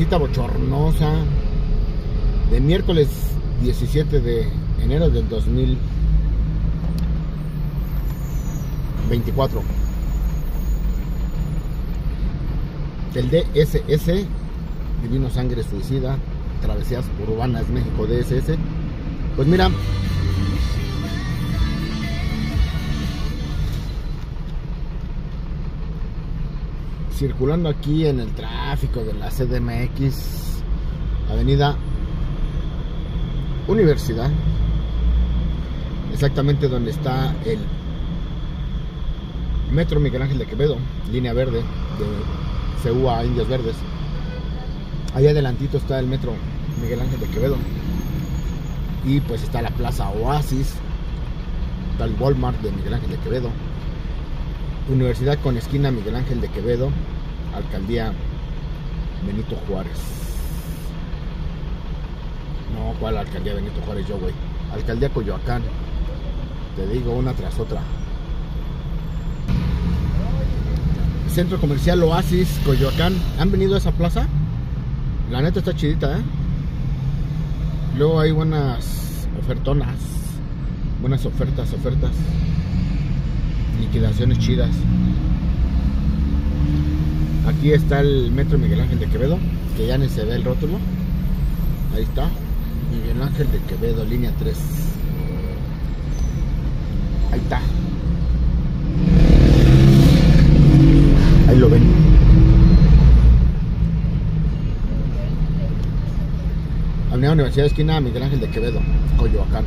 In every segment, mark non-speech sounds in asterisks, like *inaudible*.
Tardecita bochornosa de miércoles 17 de enero del 2024. El DSS, Divino Sangre Suicida, Travesías Urbanas México DSS. Pues mira, circulando aquí en el tráfico de la CDMX, Avenida Universidad, exactamente donde está el Metro Miguel Ángel de Quevedo, línea verde de CEU a Indios Verdes. Ahí adelantito está el Metro Miguel Ángel de Quevedo. Y pues está la Plaza Oasis, está el Walmart de Miguel Ángel de Quevedo. Universidad con esquina Miguel Ángel de Quevedo, Alcaldía Benito Juárez. No, ¿cuál Alcaldía Benito Juárez yo, güey? Alcaldía Coyoacán. Te digo una tras otra. Centro Comercial Oasis, Coyoacán. ¿Han venido a esa plaza? La neta está chidita, ¿eh? Luego hay buenas ofertonas. Buenas ofertas, ofertas liquidaciones chidas. Aquí está el metro Miguel Ángel de Quevedo, que ya ni se ve el rótulo. Ahí está. Miguel Ángel de Quevedo, línea 3. Ahí está. Ahí lo ven. Avenida Universidad Esquina Miguel Ángel de Quevedo, Coyoacán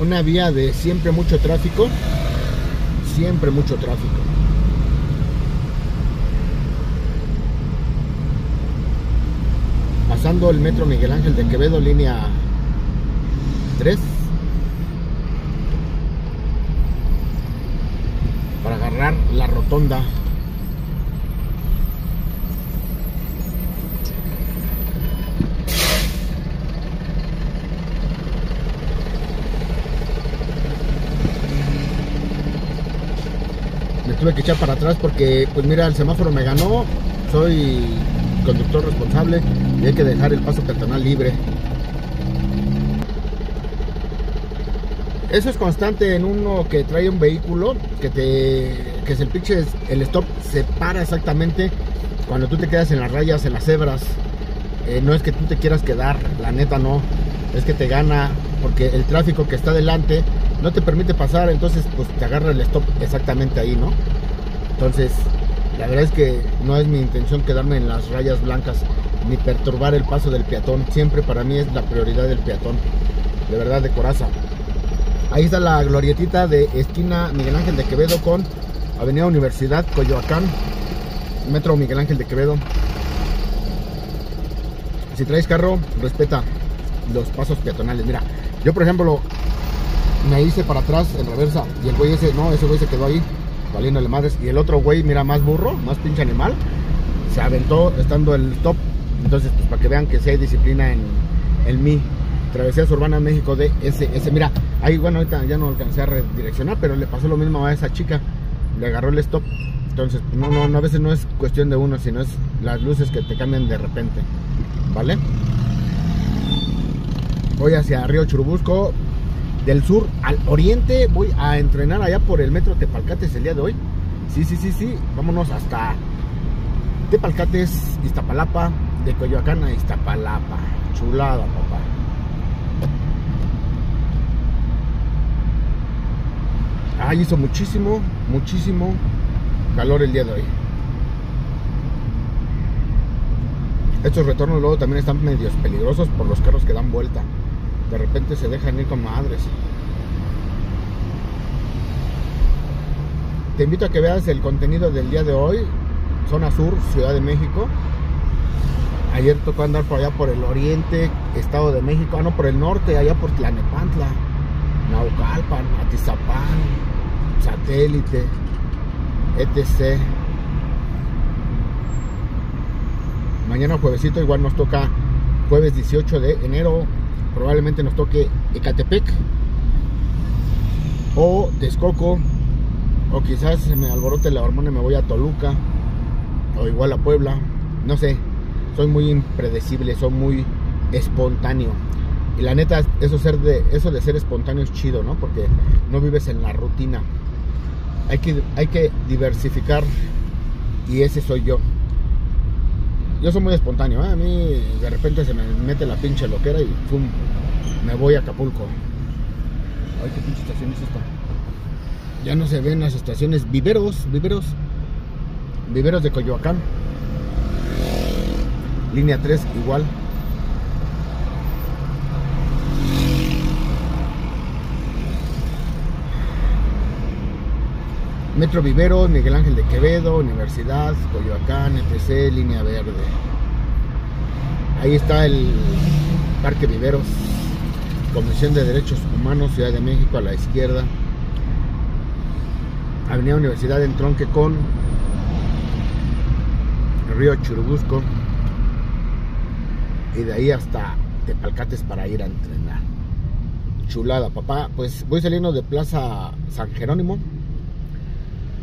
una vía de siempre mucho tráfico, siempre mucho tráfico. Pasando el metro Miguel Ángel de Quevedo, línea 3. Para agarrar la rotonda tuve que echar para atrás porque, pues mira, el semáforo me ganó, soy conductor responsable y hay que dejar el paso peatonal libre. Eso es constante en uno que trae un vehículo, que te que es el pinche el stop se para exactamente cuando tú te quedas en las rayas, en las cebras. Eh, no es que tú te quieras quedar, la neta no, es que te gana porque el tráfico que está delante no te permite pasar, entonces pues te agarra el stop exactamente ahí, ¿no? Entonces, la verdad es que no es mi intención quedarme en las rayas blancas ni perturbar el paso del peatón. Siempre para mí es la prioridad del peatón. De verdad, de coraza. Ahí está la glorietita de esquina Miguel Ángel de Quevedo con Avenida Universidad, Coyoacán, Metro Miguel Ángel de Quevedo. Si traes carro, respeta los pasos peatonales. Mira, yo por ejemplo me hice para atrás en reversa y el güey ese, no, ese güey se quedó ahí valiéndole madres. Y el otro güey mira más burro más pinche animal se aventó estando el top. Entonces pues para que vean que si hay disciplina en, en mí. Travesías Urbanas México de ese mira ahí bueno ahorita ya no alcancé a redireccionar pero le pasó lo mismo a esa chica. Le agarró el stop. Entonces no, no, no a veces no es cuestión de uno sino es las luces que te cambian de repente. Vale voy hacia Río Churubusco del sur al oriente. Voy a entrenar allá por el metro Tepalcates el día de hoy. Sí, sí, sí, sí. Vámonos hasta Tepalcates, Iztapalapa, de Coyoacán a Iztapalapa. Chulada, papá. Ah, hizo muchísimo, muchísimo calor el día de hoy. Estos retornos luego también están medios peligrosos por los carros que dan vuelta de repente se dejan ir con madres. Te invito a que veas el contenido del día de hoy, zona sur, Ciudad de México. Ayer tocó andar por allá por el oriente, Estado de México, ah no, por el norte, allá por Tlanepantla, Naucalpan, Atizapán, Satélite, etc. Mañana juevesito igual nos toca jueves 18 de enero probablemente nos toque Ecatepec o Texcoco O quizás se me alborote la hormona y me voy a Toluca. O igual a Puebla. No sé. Soy muy impredecible, soy muy espontáneo. Y la neta, eso, ser de, eso de ser espontáneo es chido, ¿no? Porque no vives en la rutina. Hay que, hay que diversificar. Y ese soy yo. Yo soy muy espontáneo. ¿eh? A mí de repente se me mete la pinche loquera y ¡pum! Me voy a Acapulco. Ay, qué pinche estación es esta. Ya no se ven las estaciones. Viveros, viveros. Viveros de Coyoacán. Línea 3 igual. Metro Viveros, Miguel Ángel de Quevedo, Universidad, Coyoacán, etc., Línea Verde. Ahí está el Parque Viveros, Comisión de Derechos Humanos, Ciudad de México, a la izquierda. Avenida Universidad en tronque con Río Churubusco. Y de ahí hasta Tepalcates para ir a entrenar. Chulada, papá. Pues voy saliendo de Plaza San Jerónimo.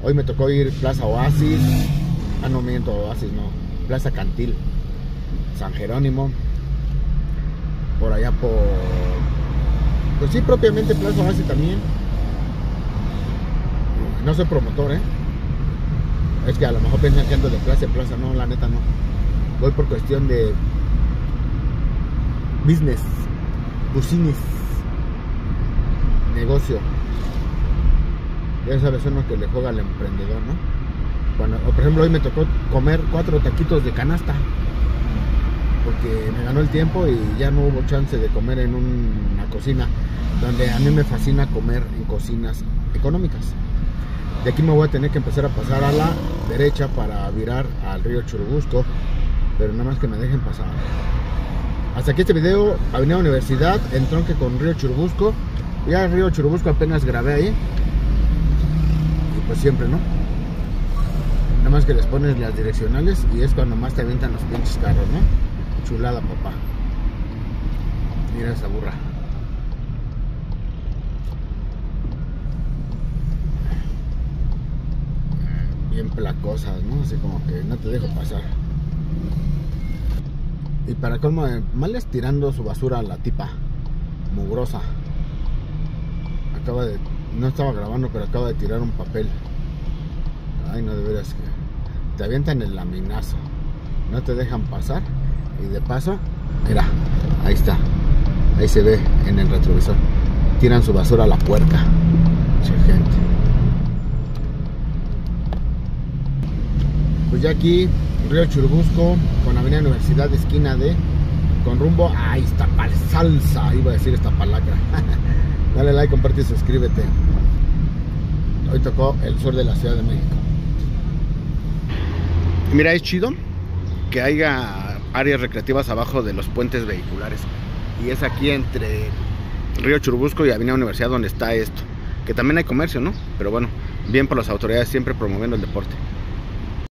Hoy me tocó ir Plaza Oasis. Ah, no miento, Oasis no. Plaza Cantil. San Jerónimo. Por allá por. Pues sí, propiamente Plaza Oasis también. No soy promotor, ¿eh? Es que a lo mejor piensan que ando de plaza en plaza. No, la neta no. Voy por cuestión de business, business, negocio. Ya sabes uno que le juega al emprendedor, ¿no? Cuando, por ejemplo, hoy me tocó comer cuatro taquitos de canasta. Porque me ganó el tiempo y ya no hubo chance de comer en una cocina. Donde a mí me fascina comer en cocinas económicas. De aquí me voy a tener que empezar a pasar a la derecha para virar al río Churubusco. Pero nada más que me dejen pasar. Hasta aquí este video, Avenida Universidad, en tronque con Río Churubusco. Ya el Río Churubusco apenas grabé ahí. Pues siempre, ¿no? Nada más que les pones las direccionales y es cuando más te avientan los pinches carros, ¿no? Chulada, papá. Mira esa burra. Bien placosas, ¿no? Así como que no te dejo pasar. Y para colmo, mal tirando su basura a la tipa. Mugrosa. Acaba de. No estaba grabando, pero acaba de tirar un papel. Ay, no, de veras que. Te avientan el laminazo. No te dejan pasar. Y de paso, mira, ahí está. Ahí se ve en el retrovisor. Tiran su basura a la puerta. Che, gente. Pues ya aquí Río Churubusco con Avenida Universidad, esquina de con rumbo a Iztapal Salsa, iba a decir esta palabra. *laughs* Dale like, comparte y suscríbete. Hoy tocó el sur de la Ciudad de México. Mira, es chido que haya áreas recreativas abajo de los puentes vehiculares. Y es aquí entre Río Churubusco y Avenida Universidad donde está esto. Que también hay comercio, ¿no? Pero bueno, bien por las autoridades siempre promoviendo el deporte.